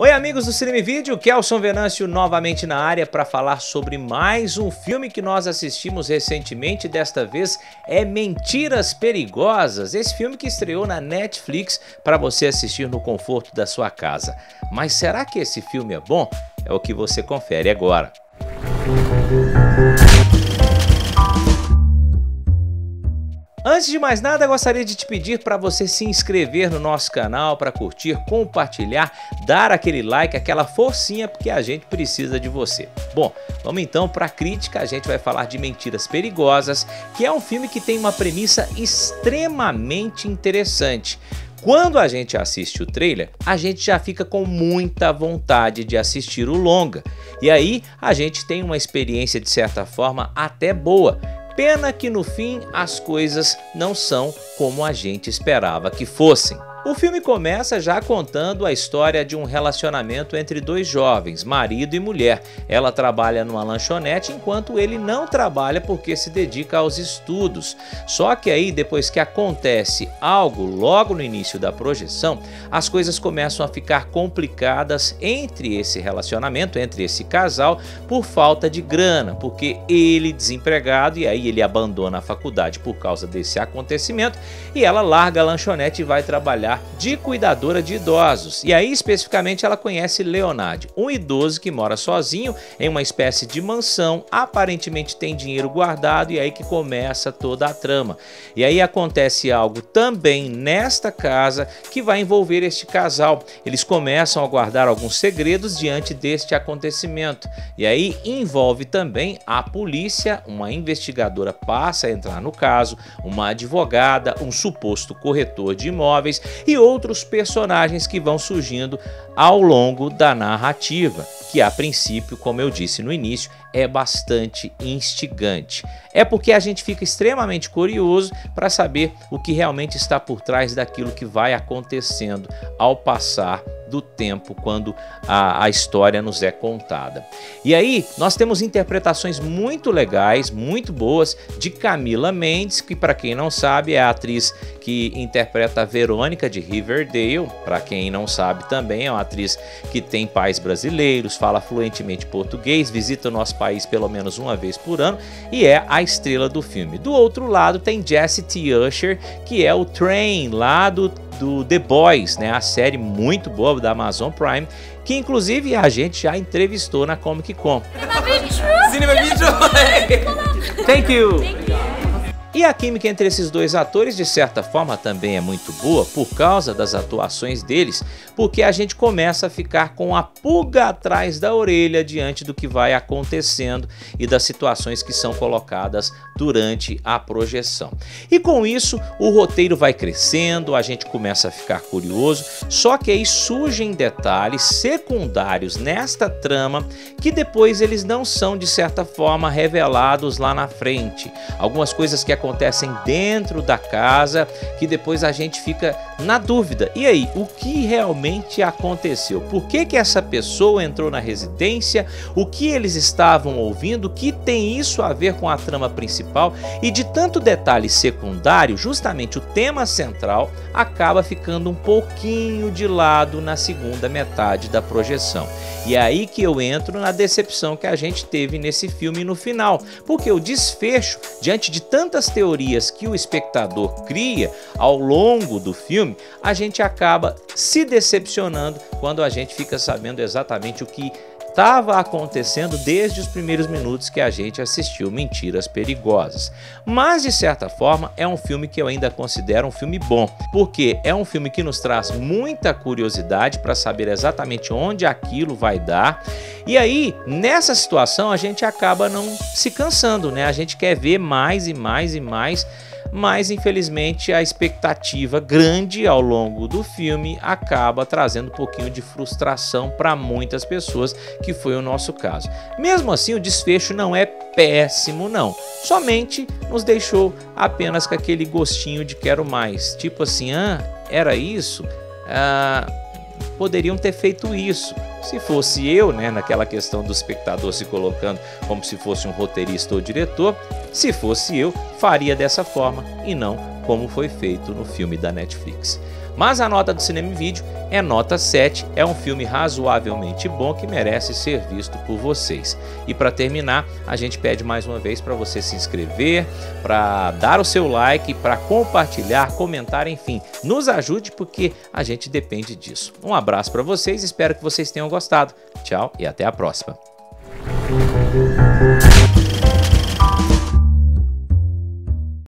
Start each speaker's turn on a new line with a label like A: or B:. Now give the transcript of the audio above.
A: Oi amigos do Cinema Vídeo, Kelson Venâncio novamente na área para falar sobre mais um filme que nós assistimos recentemente, desta vez é Mentiras Perigosas, esse filme que estreou na Netflix para você assistir no conforto da sua casa. Mas será que esse filme é bom? É o que você confere agora. Antes de mais nada, gostaria de te pedir para você se inscrever no nosso canal, para curtir, compartilhar, dar aquele like, aquela forcinha, porque a gente precisa de você. Bom, vamos então para a crítica, a gente vai falar de Mentiras Perigosas, que é um filme que tem uma premissa extremamente interessante. Quando a gente assiste o trailer, a gente já fica com muita vontade de assistir o longa. E aí a gente tem uma experiência de certa forma até boa, Pena que no fim as coisas não são como a gente esperava que fossem. O filme começa já contando a história de um relacionamento entre dois jovens, marido e mulher. Ela trabalha numa lanchonete enquanto ele não trabalha porque se dedica aos estudos. Só que aí, depois que acontece algo logo no início da projeção, as coisas começam a ficar complicadas entre esse relacionamento, entre esse casal, por falta de grana, porque ele desempregado e aí ele abandona a faculdade por causa desse acontecimento e ela larga a lanchonete e vai trabalhar de cuidadora de idosos. E aí, especificamente, ela conhece Leonard, um idoso que mora sozinho em uma espécie de mansão, aparentemente tem dinheiro guardado e aí que começa toda a trama. E aí acontece algo também nesta casa que vai envolver este casal. Eles começam a guardar alguns segredos diante deste acontecimento. E aí envolve também a polícia, uma investigadora passa a entrar no caso, uma advogada, um suposto corretor de imóveis e outros personagens que vão surgindo ao longo da narrativa, que a princípio, como eu disse no início, é bastante instigante. É porque a gente fica extremamente curioso para saber o que realmente está por trás daquilo que vai acontecendo ao passar do tempo quando a, a, história nos é contada. E aí nós temos interpretações muito legais, muito boas de Camila Mendes, que para quem não sabe é a atriz que interpreta a Verônica de Riverdale, para quem não sabe também é uma atriz que tem pais brasileiros, fala fluentemente português, visita o nosso país pelo menos uma vez por ano e é a estrela do filme. Do outro lado tem Jesse T. Usher, que é o Train lá do, do The Boys, né? A série muito boa da Amazon Prime, que inclusive a gente já entrevistou na Comic Con. Cinema Thank you. Thank you. E a química entre esses dois atores, de certa forma, também é muito boa por causa das atuações deles, porque a gente começa a ficar com a pulga atrás da orelha diante do que vai acontecendo e das situações que são colocadas durante a projeção. E com isso, o roteiro vai crescendo, a gente começa a ficar curioso, só que aí surgem detalhes secundários nesta trama que depois eles não são, de certa forma, revelados lá na frente. Algumas coisas que acontecem dentro da casa que depois a gente fica na dúvida. E aí, o que realmente aconteceu? Por que, que essa pessoa entrou na residência? O que eles estavam ouvindo? O que tem isso a ver com a trama principal? E de tanto detalhe secundário, justamente o tema central acaba ficando um pouquinho de lado na segunda metade da projeção. E é aí que eu entro na decepção que a gente teve nesse filme no final, porque o desfecho, diante de tantas teorias que o espectador cria ao longo do filme, a gente acaba se decepcionando quando a gente fica sabendo exatamente o que estava acontecendo desde os primeiros minutos que a gente assistiu Mentiras Perigosas. Mas de certa forma é um filme que eu ainda considero um filme bom, porque é um filme que nos traz muita curiosidade para saber exatamente onde aquilo vai dar. E aí, nessa situação, a gente acaba não se cansando, né? A gente quer ver mais e mais e mais mas infelizmente a expectativa grande ao longo do filme acaba trazendo um pouquinho de frustração para muitas pessoas, que foi o nosso caso. Mesmo assim, o desfecho não é péssimo, não. Somente nos deixou apenas com aquele gostinho de quero mais. Tipo assim, ah, era isso? Ah, poderiam ter feito isso. Se fosse eu, né, naquela questão do espectador se colocando como se fosse um roteirista ou diretor, se fosse eu, faria dessa forma e não como foi feito no filme da Netflix. Mas a nota do Cinema e Vídeo é nota 7, é um filme razoavelmente bom que merece ser visto por vocês. E para terminar, a gente pede mais uma vez para você se inscrever, para dar o seu like, para compartilhar, comentar, enfim, nos ajude porque a gente depende disso. Um abraço para vocês, espero que vocês tenham gostado. Tchau e até a próxima.